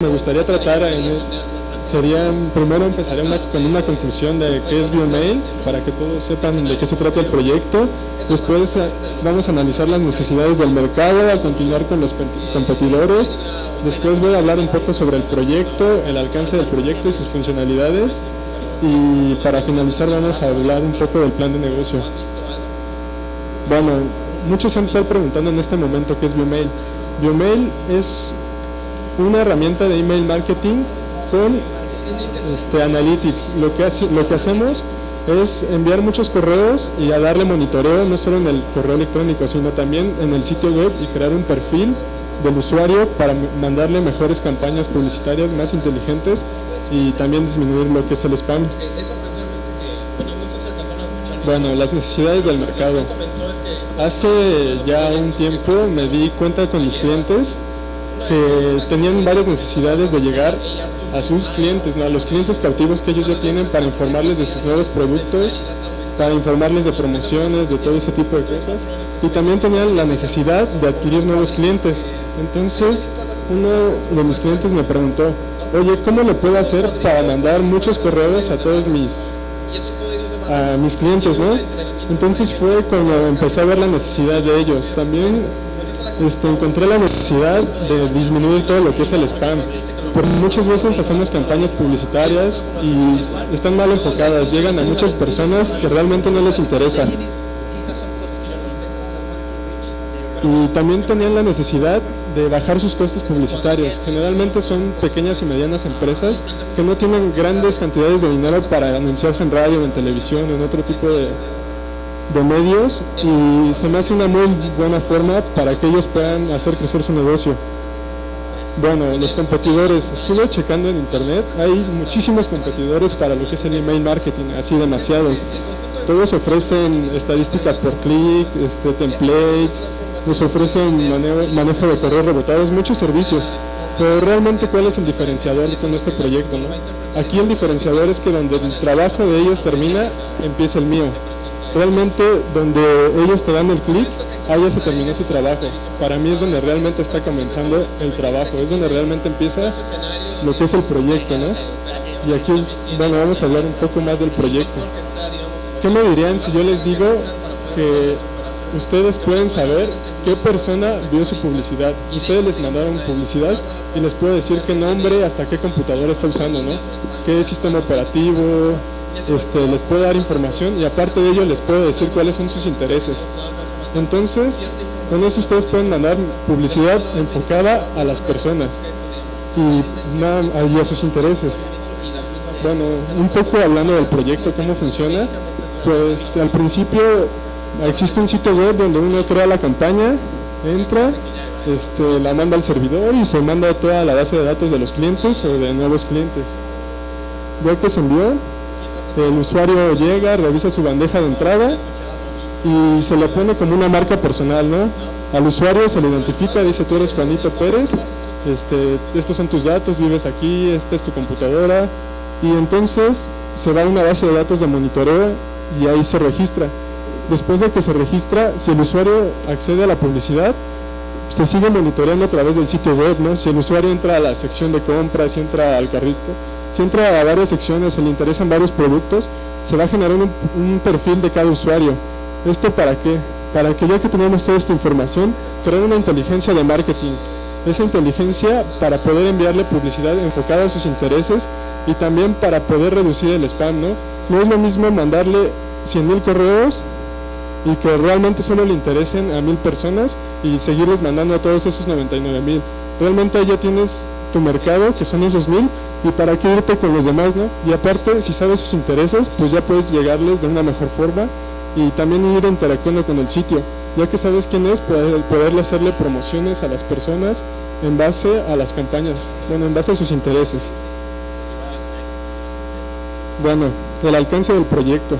me gustaría tratar sería, primero empezaré con una conclusión de qué es BioMail, para que todos sepan de qué se trata el proyecto. Después eh, vamos a analizar las necesidades del mercado, a continuar con los competidores. Después voy a hablar un poco sobre el proyecto, el alcance del proyecto y sus funcionalidades. Y para finalizar vamos a hablar un poco del plan de negocio. Bueno, muchos han estado preguntando en este momento qué es BioMail. BioMail es una herramienta de email marketing con este, Analytics. Lo que, lo que hacemos es enviar muchos correos y darle monitoreo no solo en el correo electrónico, sino también en el sitio web y crear un perfil del usuario para mandarle mejores campañas publicitarias más inteligentes y también disminuir lo que es el spam. Bueno, las necesidades del mercado. Hace ya un tiempo me di cuenta con mis clientes que tenían varias necesidades de llegar a sus clientes, a los clientes cautivos que ellos ya tienen para informarles de sus nuevos productos, para informarles de promociones, de todo ese tipo de cosas. Y también tenían la necesidad de adquirir nuevos clientes. Entonces, uno de mis clientes me preguntó, oye, ¿cómo lo puedo hacer para mandar muchos correos a todos mis, a mis clientes, ¿no? Entonces fue cuando empecé a ver la necesidad de ellos. También este, encontré la necesidad de disminuir todo lo que es el spam. Porque muchas veces hacemos campañas publicitarias y están mal enfocadas, llegan a muchas personas que realmente no les interesa. Y también tenían la necesidad de bajar sus costos publicitarios. Generalmente son pequeñas y medianas empresas que no tienen grandes cantidades de dinero para anunciarse en radio, en televisión, en otro tipo de, de medios y se me hace una muy buena forma para que ellos puedan hacer crecer su negocio. Bueno, los competidores, estuve checando en internet, hay muchísimos competidores para lo que es el email marketing, así demasiados. Todos ofrecen estadísticas por clic, este, templates, nos ofrecen manejo, de correos rebotados, muchos servicios. Pero realmente cuál es el diferenciador con este proyecto, Aquí el diferenciador es que donde el trabajo de ellos termina, empieza el mío realmente donde ellos te dan el clic, ahí ya se terminó su trabajo. Para mí es donde realmente está comenzando el trabajo, es donde realmente empieza lo que es el proyecto, ¿no? Y aquí es, bueno, vamos a hablar un poco más del proyecto. ¿Qué me dirían si yo les digo que ustedes pueden saber qué persona vio su publicidad? Ustedes les mandaron publicidad y les puedo decir qué nombre, hasta qué computadora está usando, ¿no? ¿Qué sistema operativo, este, les puedo dar información y aparte de ello les puedo decir cuáles son sus intereses. Entonces, con eso ustedes pueden mandar publicidad enfocada a las personas y, nada, a sus intereses. Bueno, un poco hablando del proyecto, cómo funciona, pues al principio existe un sitio web donde uno crea la campaña, entra, este, la manda al servidor y se manda toda la base de datos de los clientes o de nuevos clientes. Ya que se envió, el usuario llega, revisa su bandeja de entrada y se le pone como una marca personal, ¿no? Al usuario se le identifica, dice tú eres Juanito Pérez, este, estos son tus datos, vives aquí, esta es tu computadora y entonces se va a una base de datos de monitoreo y ahí se registra. Después de que se registra, si el usuario accede a la publicidad, se sigue monitoreando a través del sitio web, ¿no? Si el usuario entra a la sección de compras, si entra al carrito, si entra a varias secciones o le interesan varios productos, se va a generar un, perfil de cada usuario. ¿Esto para qué? Para que ya que tenemos toda esta información, crear una inteligencia de marketing. Esa inteligencia para poder enviarle publicidad enfocada a sus intereses y también para poder reducir el spam, ¿no? No es lo mismo mandarle 100.000 correos y que realmente solo le interesen a mil personas y seguirles mandando a todos esos 99.000. Realmente ya tienes tu mercado, que son esos mil, y para qué irte con los demás, ¿no? Y aparte, si sabes sus intereses, pues ya puedes llegarles de una mejor forma y también ir interactuando con el sitio. Ya que sabes quién es, poder, poderle hacerle promociones a las personas en base a las campañas, bueno, en base a sus intereses. Bueno, el alcance del proyecto.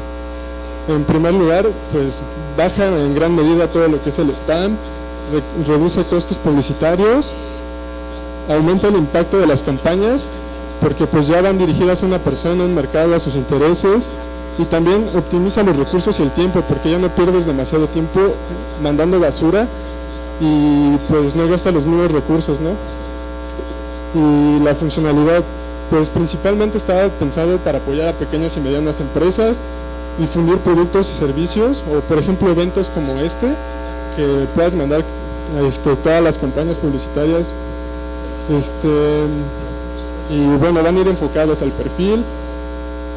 En primer lugar, pues baja en gran medida todo lo que es el spam, reduce costos publicitarios, aumenta el impacto de las campañas porque pues ya van dirigidas a una persona, a un mercado, a sus intereses y también optimiza los recursos y el tiempo porque ya no pierdes demasiado tiempo mandando basura y pues no gasta los mismos recursos, ¿no? Y la funcionalidad, pues principalmente estaba pensado para apoyar a pequeñas y medianas empresas, difundir productos y servicios, o por ejemplo eventos como este, que puedas mandar este, todas las campañas publicitarias. Este, y bueno, van a ir enfocados al perfil,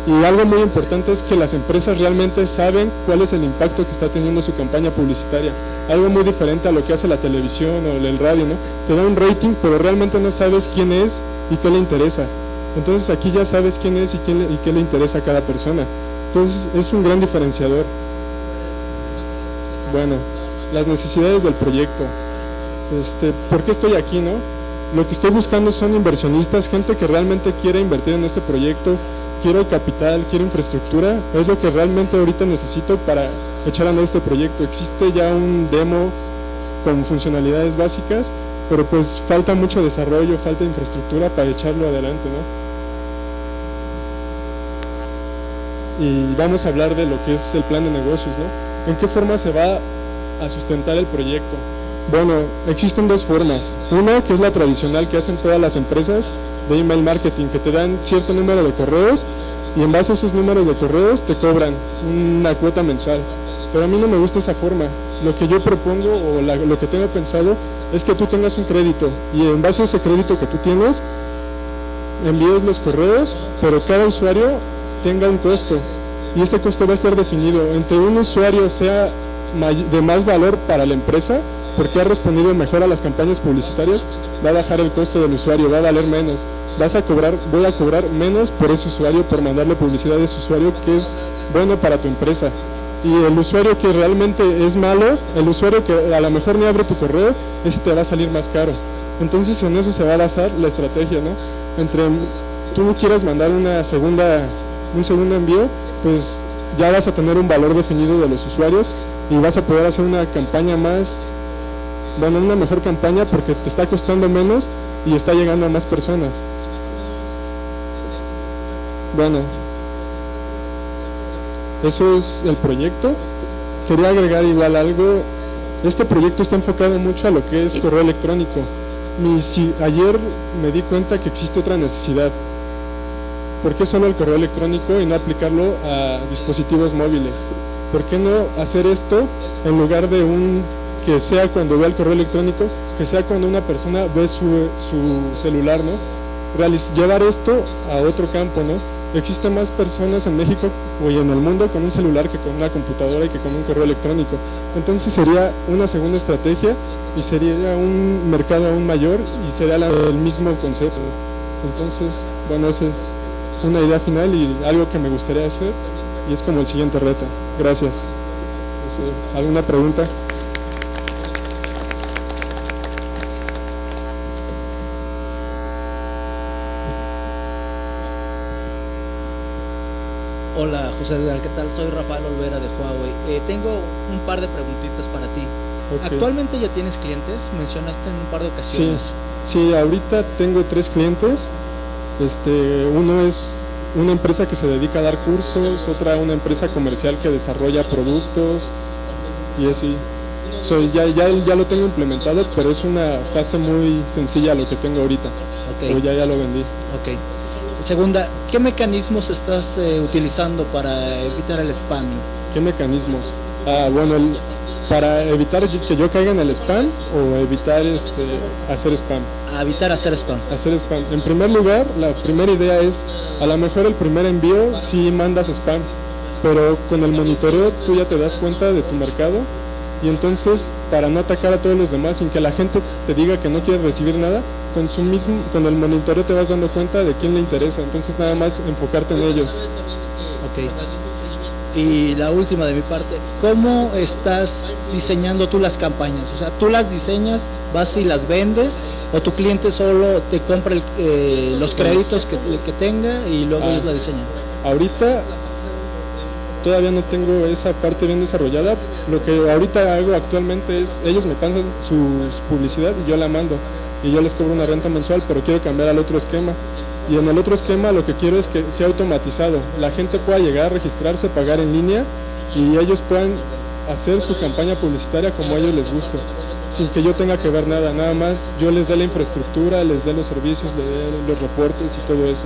y algo muy importante es que las empresas realmente saben cuál es el impacto que está teniendo su campaña publicitaria. Algo muy diferente a lo que hace la televisión o el radio, ¿no? Te da un rating, pero realmente no sabes quién es y qué le interesa. Entonces aquí ya sabes quién es y, quién y qué le interesa a cada persona. Entonces es un gran diferenciador. Bueno, las necesidades del proyecto. Este, ¿Por qué estoy aquí, no? Lo que estoy buscando son inversionistas, gente que realmente quiere invertir en este proyecto, quiero capital, quiero infraestructura, es lo que realmente ahorita necesito para echar a andar este proyecto. Existe ya un demo con funcionalidades básicas, pero pues falta mucho desarrollo, falta infraestructura para echarlo adelante, ¿no? Y vamos a hablar de lo que es el plan de negocios, ¿no? ¿En qué forma se va a sustentar el proyecto? Bueno, existen dos formas. Una que es la tradicional que hacen todas las empresas, de email marketing que te dan cierto número de correos y en base a esos números de correos te cobran una cuota mensual. Pero a mí no me gusta esa forma. Lo que yo propongo o lo que tengo pensado es que tú tengas un crédito y en base a ese crédito que tú tienes envíes los correos, pero cada usuario tenga un costo y ese costo va a estar definido entre un usuario sea de más valor para la empresa porque ha respondido mejor a las campañas publicitarias, va a bajar el costo del usuario, va a valer menos. Vas a cobrar, voy a cobrar menos por ese usuario, por mandarle publicidad a ese usuario que es bueno para tu empresa. Y el usuario que realmente es malo, el usuario que a lo mejor ni abre tu correo, ese te va a salir más caro. Entonces en eso se va a basar la estrategia, ¿no? Entre tú quieras mandar una segunda, un segundo envío, pues ya vas a tener un valor definido de los usuarios y vas a poder hacer una campaña más bueno, una mejor campaña porque te está costando menos y está llegando a más personas. Bueno, eso es el proyecto. Quería agregar igual algo. Este proyecto está enfocado mucho a lo que es correo electrónico. Si, ayer me di cuenta que existe otra necesidad. ¿Por qué solo el correo electrónico y no aplicarlo a dispositivos móviles? ¿Por qué no hacer esto en lugar de un que sea cuando vea el correo electrónico, que sea cuando una persona ve su, celular, ¿no? llevar esto a otro campo, ¿no? Existen más personas en México y en el mundo con un celular que con una computadora y que con un correo electrónico. Entonces sería una segunda estrategia y sería un mercado aún mayor y sería el mismo concepto. Entonces, bueno, esa es una idea final y algo que me gustaría hacer y es como el siguiente reto. Gracias. ¿Alguna pregunta? José Edgar, ¿qué tal? Soy Rafael Olvera de Huawei. Eh, tengo un par de preguntitas para ti. ¿Actualmente ya tienes clientes? Mencionaste en un par de ocasiones. Sí, sí, ahorita tengo tres clientes. Este, uno es una empresa que se dedica a dar cursos, otra una empresa comercial que desarrolla productos y así. Soy, ya, ya, ya lo tengo implementado, pero es una fase muy sencilla lo que tengo ahorita. Okay. O ya, ya lo vendí. Okay. Segunda, ¿qué mecanismos estás eh, utilizando para evitar el spam? ¿Qué mecanismos? Ah, bueno, para evitar que yo caiga en el spam o evitar este, hacer spam. A evitar hacer spam. Hacer spam. En primer lugar, la primera idea es, a lo mejor el primer envío sí mandas spam, pero con el monitoreo tú ya te das cuenta de tu mercado y entonces para no atacar a todos los demás sin que la gente te diga que no quiere recibir nada, con, su mismo, con el monitoreo te vas dando cuenta de quién le interesa, entonces nada más enfocarte en ellos. Ok. Y la última de mi parte, ¿cómo estás diseñando tú las campañas? O sea, ¿tú las diseñas, vas y las vendes o tu cliente solo te compra eh, los créditos que, que, tenga y luego ellos la diseñan? Ahorita todavía no tengo esa parte bien desarrollada. Lo que ahorita hago actualmente es, ellos me pasan su publicidad y yo la mando y yo les cobro una renta mensual, pero quiero cambiar al otro esquema. Y en el otro esquema lo que quiero es que sea automatizado. La gente pueda llegar, registrarse, pagar en línea y ellos puedan hacer su campaña publicitaria como a ellos les guste. sin que yo tenga que ver nada, nada más yo les dé la infraestructura, les dé los servicios, les dé los reportes y todo eso.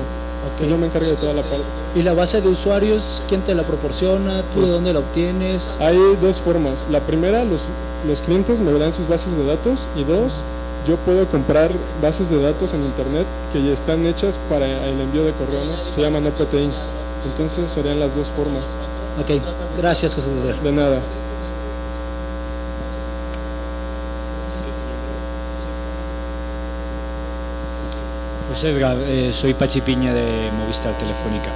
Que yo me encargue de toda la parte. ¿Y la base de usuarios, quién te la proporciona? ¿Tú Pues, de dónde la obtienes? Hay dos formas. La primera, los, los clientes me dan sus bases de datos y dos, yo puedo comprar bases de datos en internet que ya están hechas para el envío de correo, ¿no? que se llaman OPTI. Entonces serían las dos formas. Ok, gracias José César. De nada. José Edgar, eh, soy Pachi Piña de Movistar Telefónica.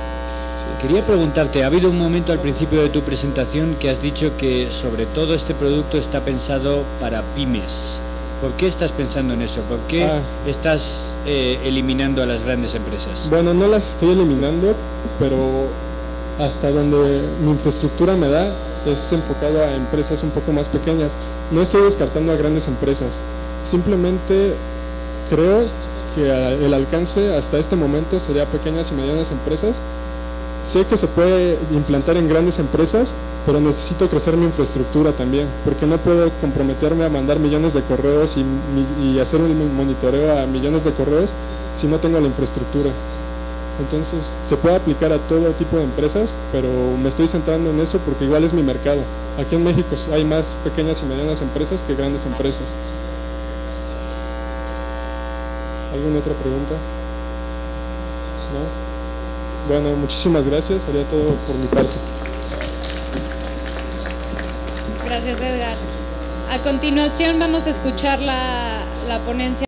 Quería preguntarte, ha habido un momento al principio de tu presentación que has dicho que sobre todo este producto está pensado para pymes. ¿Por qué estás pensando en eso? ¿Por qué Ah. estás eh, eliminando a las grandes empresas? Bueno, no las estoy eliminando, pero hasta donde mi infraestructura me da es enfocado a empresas un poco más pequeñas. No estoy descartando a grandes empresas. Simplemente creo que el alcance hasta este momento sería pequeñas y medianas empresas. Sé que se puede implantar en grandes empresas, pero necesito crecer mi infraestructura también, porque no puedo comprometerme a mandar millones de correos y, y hacer un monitoreo a millones de correos si no tengo la infraestructura. Entonces, se puede aplicar a todo tipo de empresas, pero me estoy centrando en eso porque igual es mi mercado. Aquí en México hay más pequeñas y medianas empresas que grandes empresas. ¿Alguna otra pregunta? ¿No? Bueno, muchísimas gracias. Sería todo por mi parte. Gracias, Edgar. A continuación vamos a escuchar la, la ponencia.